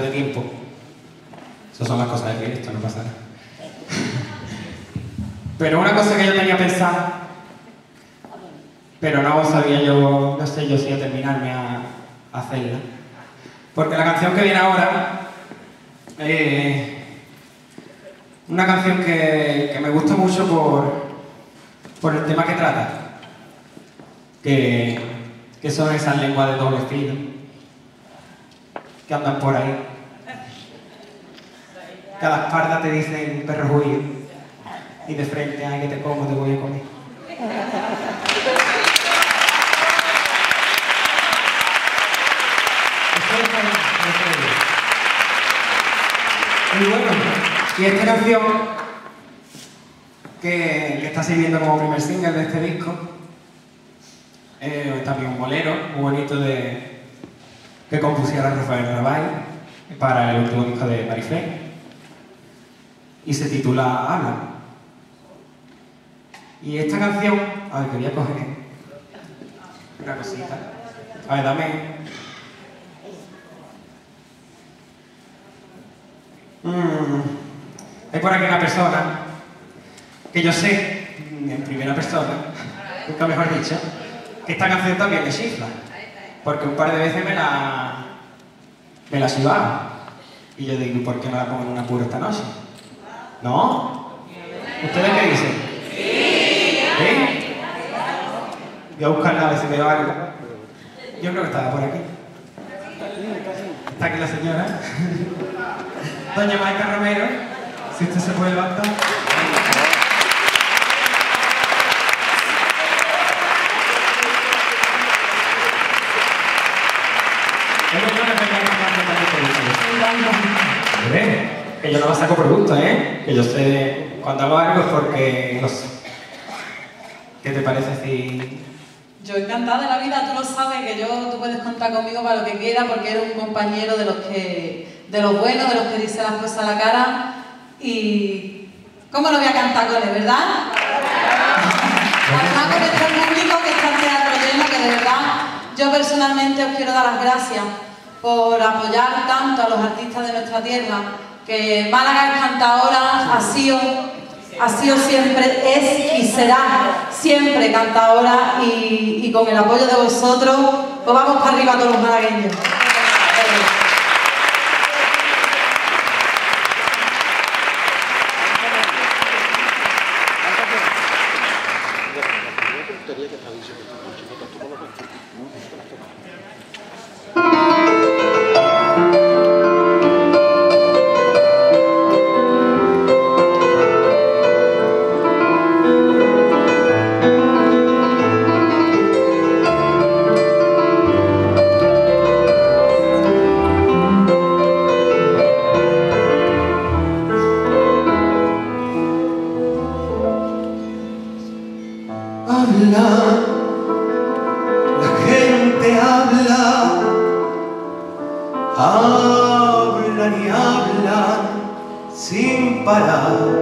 de tiempo. Esas son las cosas de esto no pasa nada. Pero una cosa que yo tenía pensada, pero no sabía yo, no sé yo si a terminarme a, hacerla. Porque la canción que viene ahora, eh, una canción que, me gusta mucho por, por el tema que trata, que, que son esas lenguas de doble filo, que andan por ahí. Cada espalda te dicen perro judío y de frente, ay, que te como, te voy a comer. Y bueno, y esta canción que, está sirviendo como primer single de este disco es también un bolero muy bonito de, que compusiera Rafael Rabay para el último disco de Marifé y se titula Habla. Y esta canción, a ver, quería coger una cosita. A ver, dame. Mm. Hay por aquí una persona que yo sé, en primera persona, nunca mejor dicho, que esta canción también le chifla. Porque un par de veces me la, me la. Y yo digo, ¿por qué no la pongo en una pura esta noche? ¿No? ¿Ustedes qué dicen? ¿Sí? Voy a buscarla a ver si veo algo. Yo creo que estaba por aquí. Está aquí la señora. Doña Maica Romero, si usted se puede levantar. Que yo no la saco gusto, ¿eh? Que yo sé, cuando hago algo es porque, no sé. ¿Qué te parece si...? Yo encantada de la vida, tú lo sabes, que yo, tú puedes contar conmigo para lo que quieras, porque eres un compañero de los que, de los buenos, de los que dice las cosas a la cara, y ¿cómo no voy a cantar con él, verdad? Además con este público que está en teatro lleno, que de verdad yo personalmente os quiero dar las gracias por apoyar tanto a los artistas de nuestra tierra, que Málaga es cantadora, ha sido, ha sido siempre, es y será siempre cantadora y, y con el apoyo de vosotros, pues vamos para arriba todos los malagueños. La gente habla, hablan y hablan sin parar.